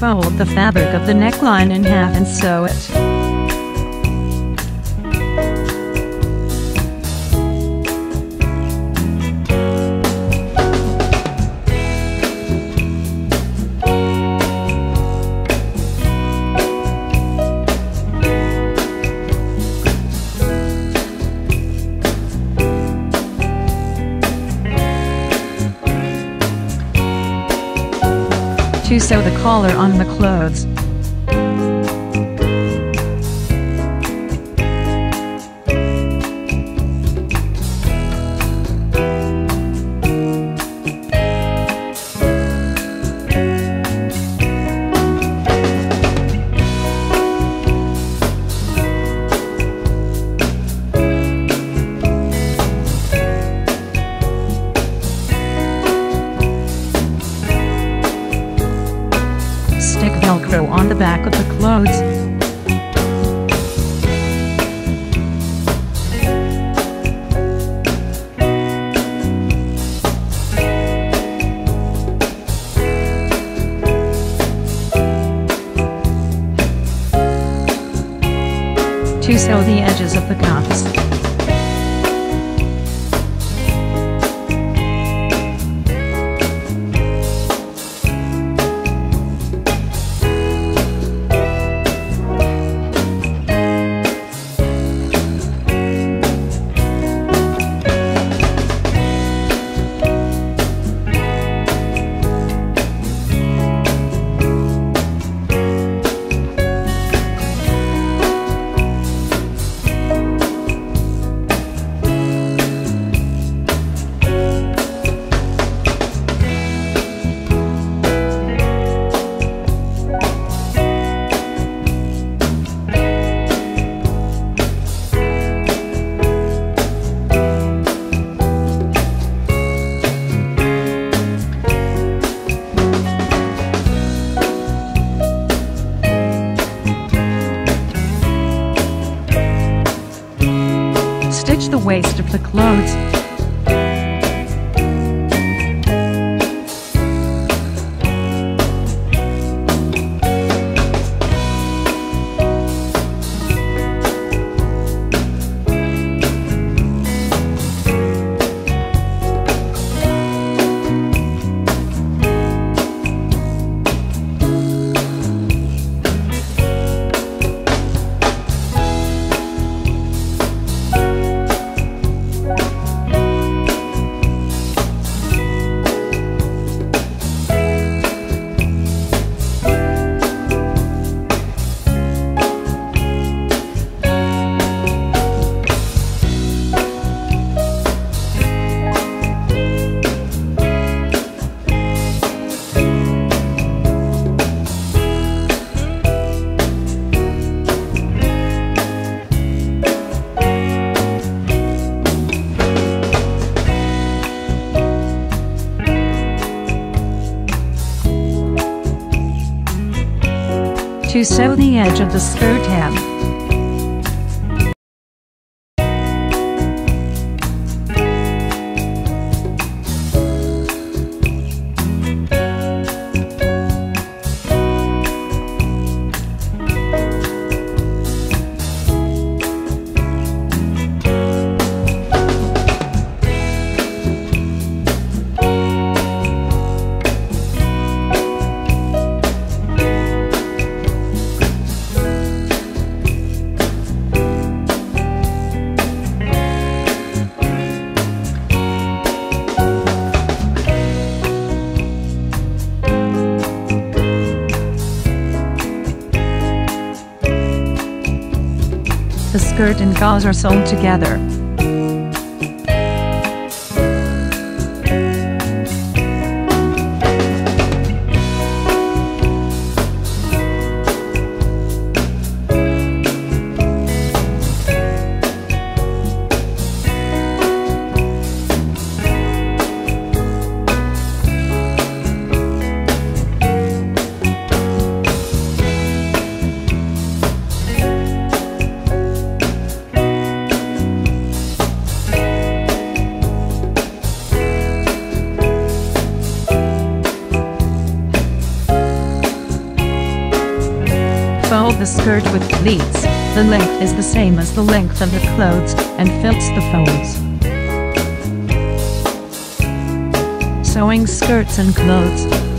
Fold the fabric of the neckline in half and sew it. Sew the collar on the clothes. Velcro on the back of the clothes. To sew the edges of the cuffs. The clothes to sew the edge of the skirt hem. The and gauze are sewn together. The skirt with pleats. The length is the same as the length of the clothes, and fills the folds. Sewing skirts and clothes.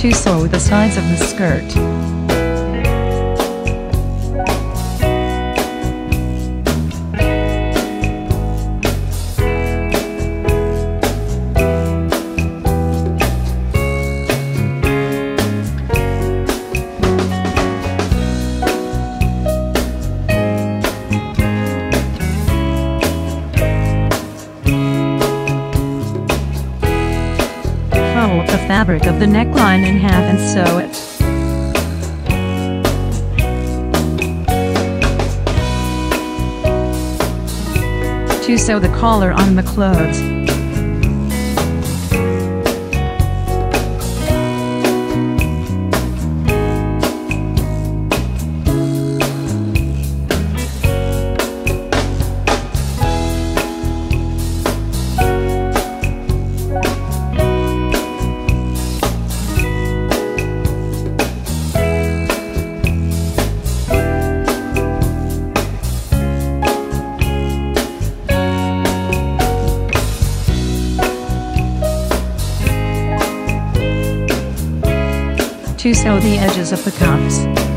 To sew the sides of the skirt. Fabric of the neckline in half and sew it. To sew the collar on the clothes. To sew the edges of the cuffs.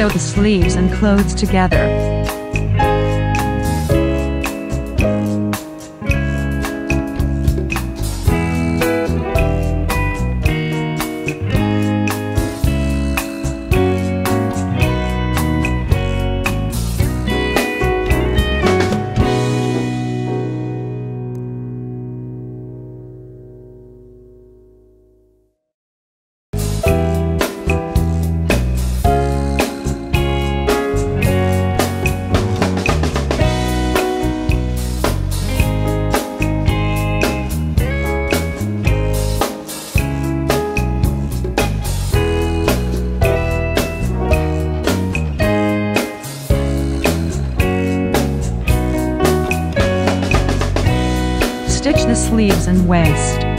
Sew the sleeves and clothes together. Sleeves and waist.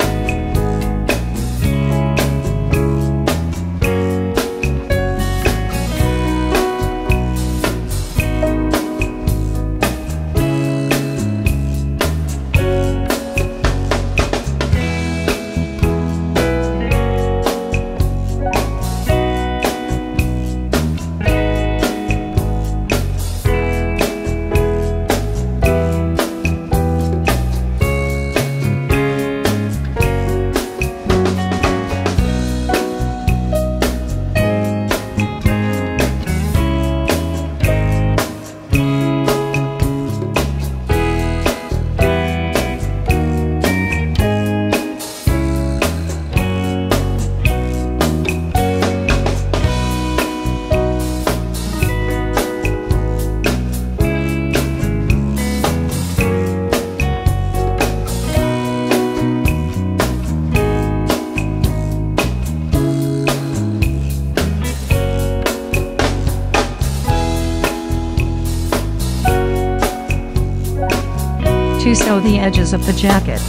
To sew the edges of the jacket.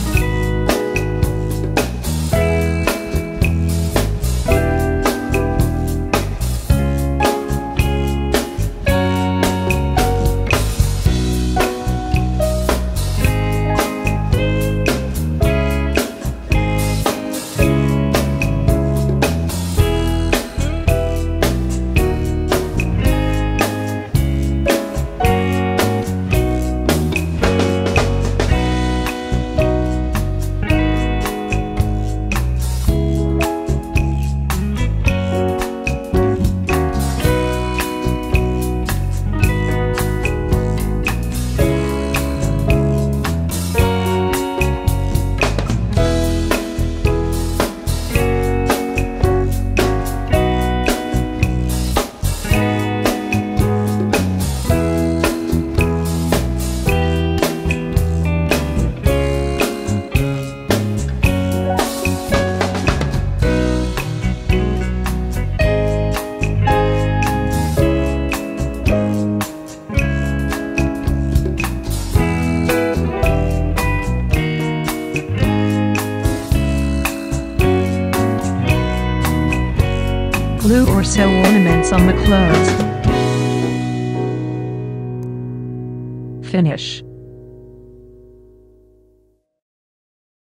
Or sew ornaments on the clothes. Finish.